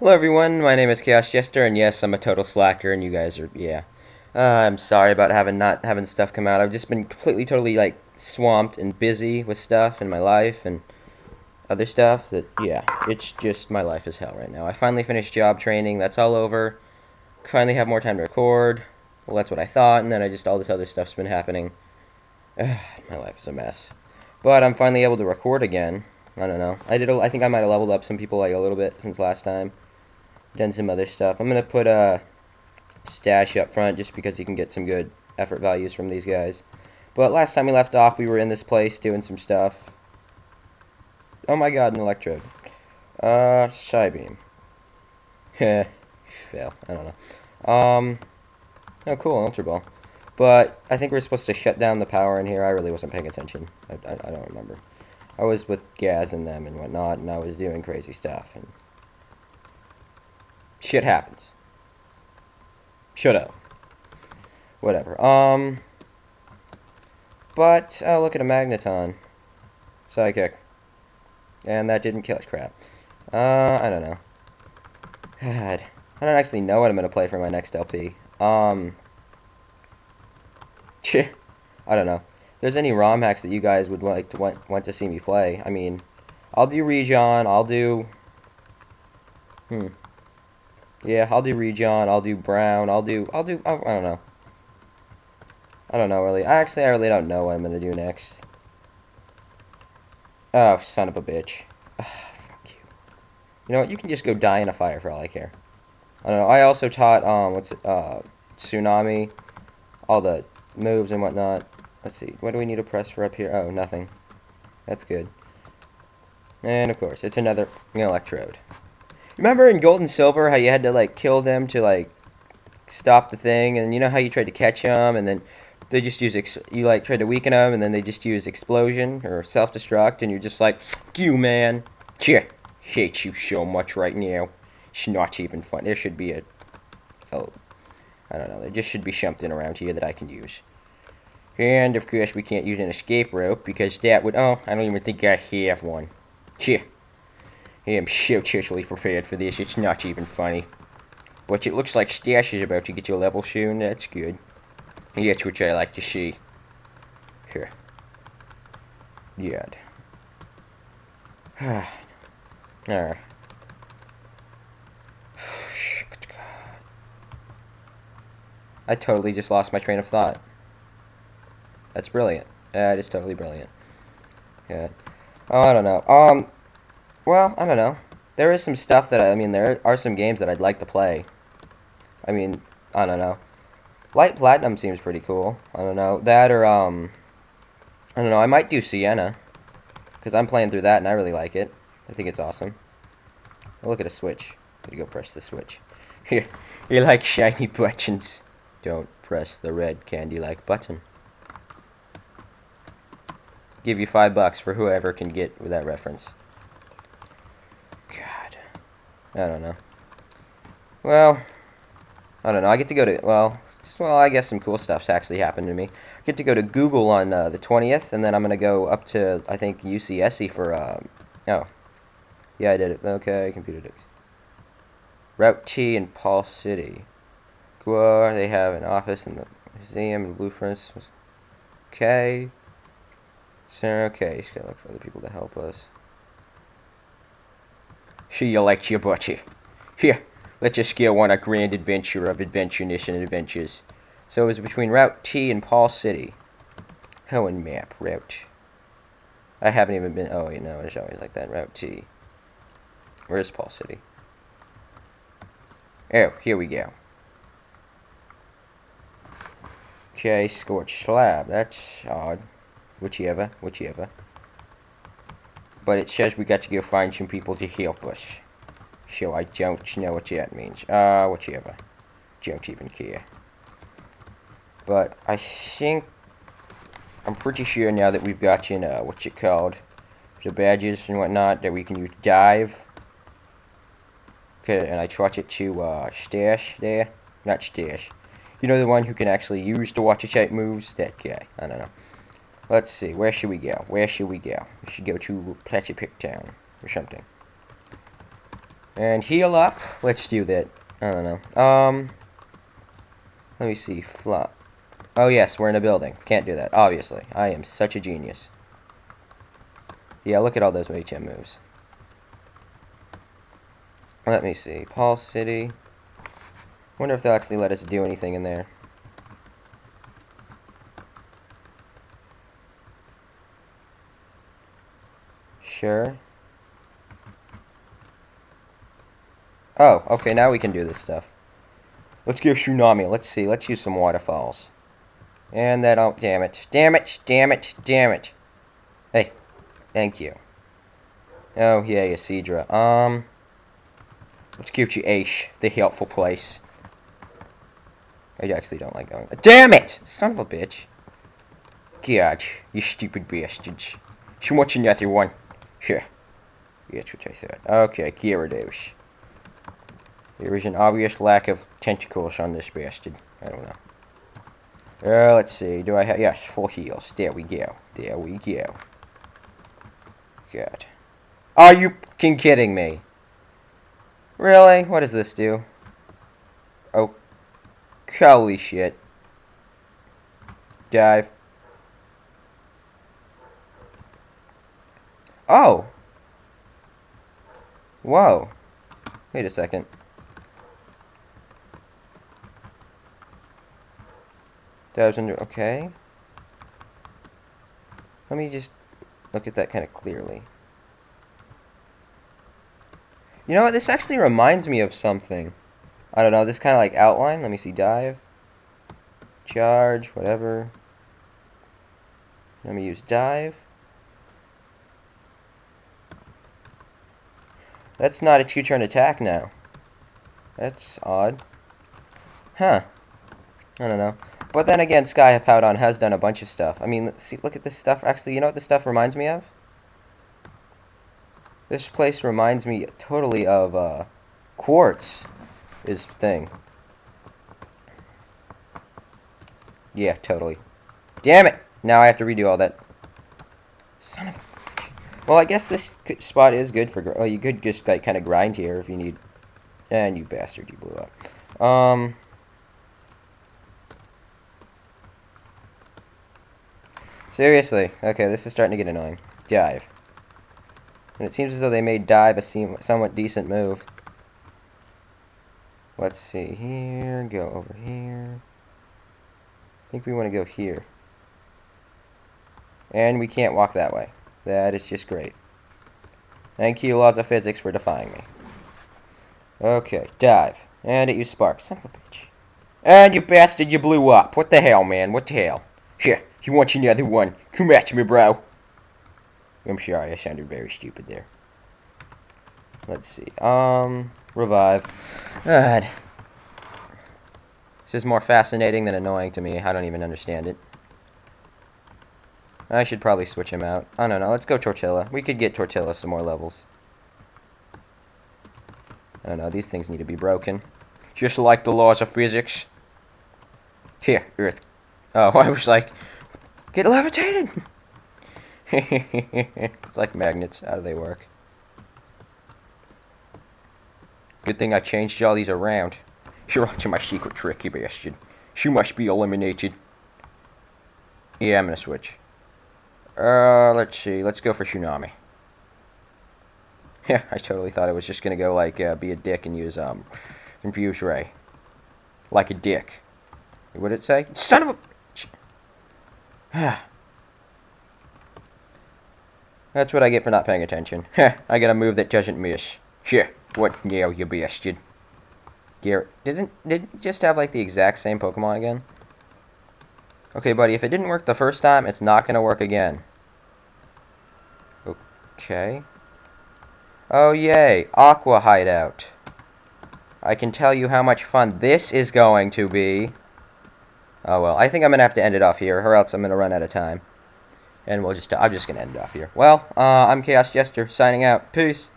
Hello everyone, my name is Chaos Jester, and yes, I'm a total slacker, and you guys are, yeah. Uh, I'm sorry about having not having stuff come out. I've just been completely, totally, like, swamped and busy with stuff in my life and other stuff that, yeah, it's just, my life is hell right now. I finally finished job training, that's all over. Finally have more time to record. Well, that's what I thought, and then I just, all this other stuff's been happening. Ugh, my life is a mess. But I'm finally able to record again. I don't know. I did. A, I think I might have leveled up some people like a little bit since last time done some other stuff. I'm going to put a stash up front just because you can get some good effort values from these guys. But last time we left off, we were in this place doing some stuff. Oh my god, an electrode. Uh, Psybeam. Heh, fail. I don't know. Um, oh cool, Ultra Ball. But I think we're supposed to shut down the power in here. I really wasn't paying attention. I, I, I don't remember. I was with Gaz and them and whatnot, and I was doing crazy stuff. And shit happens. Shut up. Whatever. Um. But, oh, look at a Magneton. Psychic. And that didn't kill it. Crap. Uh, I don't know. God. I don't actually know what I'm going to play for my next LP. Um. I don't know. If there's any ROM hacks that you guys would like to want, want to see me play, I mean, I'll do Region, I'll do... Hmm. Yeah, I'll do Region, I'll do Brown, I'll do, I'll do, I, I don't know. I don't know, really. Actually, I really don't know what I'm going to do next. Oh, son of a bitch. Ugh, fuck you. You know what, you can just go die in a fire for all I care. I don't know, I also taught, um, what's it, uh, Tsunami, all the moves and whatnot. Let's see, what do we need to press for up here? Oh, nothing. That's good. And, of course, it's another electrode. Remember in Gold and Silver how you had to like kill them to like stop the thing, and you know how you tried to catch them, and then they just use you like tried to weaken them, and then they just use explosion or self destruct, and you're just like, you man, yeah, hate you so much right now. It's not even fun. There should be a oh, I don't know. There just should be something around here that I can use. And of course we can't use an escape rope because that would oh I don't even think I have one. Yeah. I am so totally prepared for this, it's not even funny. But it looks like Stash is about to get to a level soon, that's good. That's what I like to see. Here. God. Alright. I totally just lost my train of thought. That's brilliant. That is totally brilliant. Yeah. Oh, I don't know. Um, well, I don't know. There is some stuff that, I, mean, there are some games that I'd like to play. I mean, I don't know. Light Platinum seems pretty cool. I don't know. That or, um, I don't know. I might do Sienna. Because I'm playing through that and I really like it. I think it's awesome. Oh, look at a switch. Gotta go press the switch. you you like shiny buttons. Don't press the red candy-like button. Give you five bucks for whoever can get with that reference. I don't know. Well, I don't know. I get to go to, well, well, I guess some cool stuff's actually happened to me. I get to go to Google on uh, the 20th, and then I'm going to go up to, I think, UCSC for, uh, oh. Yeah, I did it. Okay, computer dicks. Route T in Paul City. Cool. They have an office in the museum in Blueprints. Okay. So, okay, just gotta look for other people to help us. Sure you liked your butcher. Here, let's just go on a grand adventure of adventureness and adventures. So it was between Route T and Paul City. Helen map, Route. I haven't even been, oh wait, no, it's always like that, Route T. Where's Paul City? Oh, here we go. Okay, scorched slab, that's odd. Whichever, whichever. But it says we got to go find some people to help us. So I don't know what that means. Uh, whatever. Don't even care. But I think... I'm pretty sure now that we've got, you know, what's it called? The badges and whatnot that we can use dive. Okay, and I trust it to, uh, stash there. Not stash. You know the one who can actually use the water type moves? That guy. I don't know. Let's see, where should we go? Where should we go? We should go to Platypic Town or something. And heal up. Let's do that. I don't know. Um, let me see. Flop. Oh, yes, we're in a building. Can't do that, obviously. I am such a genius. Yeah, look at all those HM moves. Let me see. Paul City. Wonder if they'll actually let us do anything in there. Sure. Oh, okay, now we can do this stuff. Let's give tsunami. Let's see. Let's use some waterfalls. And that, oh, damn it. Damn it, damn it, damn it. Hey, thank you. Oh, yeah, Ysidra. Um, let's give you Aish, the helpful place. I actually don't like going. Damn it! Son of a bitch. God, you stupid bastards. So much another one. Here. That's what I thought. Okay, Gyarados. There is an obvious lack of tentacles on this bastard. I don't know. Uh, let's see. Do I have... Yes, four heals. There we go. There we go. God. Are you fucking kidding me? Really? What does this do? Oh. Holy shit. Dive. Oh. Whoa. Wait a second. That was under, okay. Let me just look at that kind of clearly. You know what, this actually reminds me of something. I don't know, this kind of like outline. Let me see, dive. Charge, whatever. Let me use dive. That's not a two-turn attack now. That's odd. Huh. I don't know. But then again, Sky Hippowdon has done a bunch of stuff. I mean, see, look at this stuff. Actually, you know what this stuff reminds me of? This place reminds me totally of uh, Quartz, is thing. Yeah, totally. Damn it! Now I have to redo all that. Son of. Well, I guess this spot is good for... Oh, you could just, like, kind of grind here if you need... And you bastard, you blew up. Um... Seriously. Okay, this is starting to get annoying. Dive. And it seems as though they made dive a somewhat decent move. Let's see here. Go over here. I think we want to go here. And we can't walk that way. That is just great. Thank you, laws of physics, for defying me. Okay, dive. And it used sparks. Son of a bitch. And you bastard, you blew up. What the hell, man? What the hell? Here. You want another one? Come at me, bro. I'm sorry, I sounded very stupid there. Let's see. Um, revive. God. This is more fascinating than annoying to me. I don't even understand it. I should probably switch him out. I don't know. Let's go Tortilla. We could get Tortilla some more levels. I don't know. These things need to be broken. Just like the laws of physics. Here, Earth. Oh, I was like, Get levitated! it's like magnets. How do they work? Good thing I changed all these around. You're onto my secret trick, you bastard. She must be eliminated. Yeah, I'm gonna switch. Uh, let's see. Let's go for Tsunami. Yeah, I totally thought I was just gonna go, like, uh, be a dick and use, um, Confuse Ray. Like a dick. What did it say? Son of a... That's what I get for not paying attention. I got a move that doesn't miss. Sure. What now, you bastard? Garrett. Doesn't did it just have like the exact same Pokemon again? Okay, buddy, if it didn't work the first time, it's not gonna work again. Okay. Oh yay, Aqua Hideout. I can tell you how much fun this is going to be. Oh well, I think I'm gonna have to end it off here, or else I'm gonna run out of time. And we'll just, I'm just gonna end it off here. Well, uh, I'm Chaos Jester, signing out. Peace.